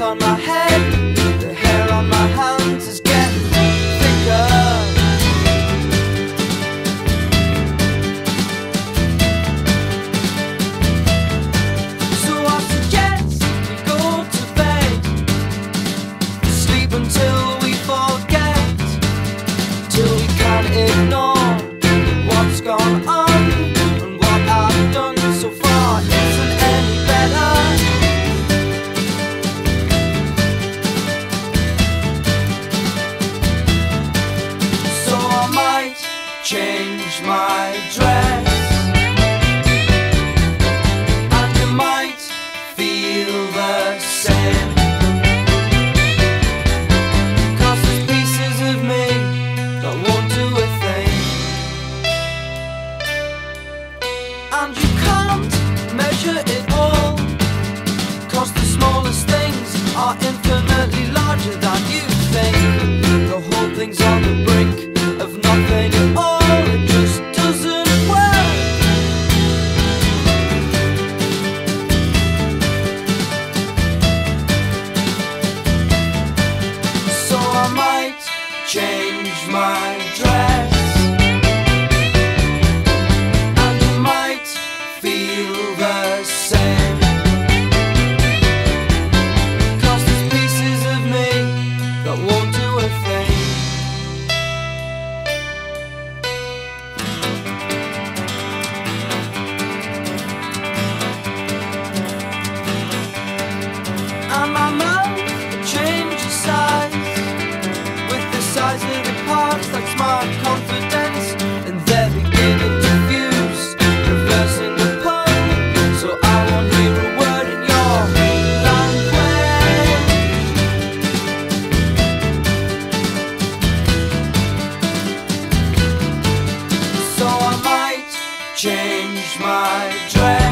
on my head The hair on my hands is getting thicker. So I suggest we go to bed Sleep until we forget Till we can't ignore what's gone on. change my dress. change my dress. And you might feel the same. Cause there's pieces of me that want to affect. change my dress.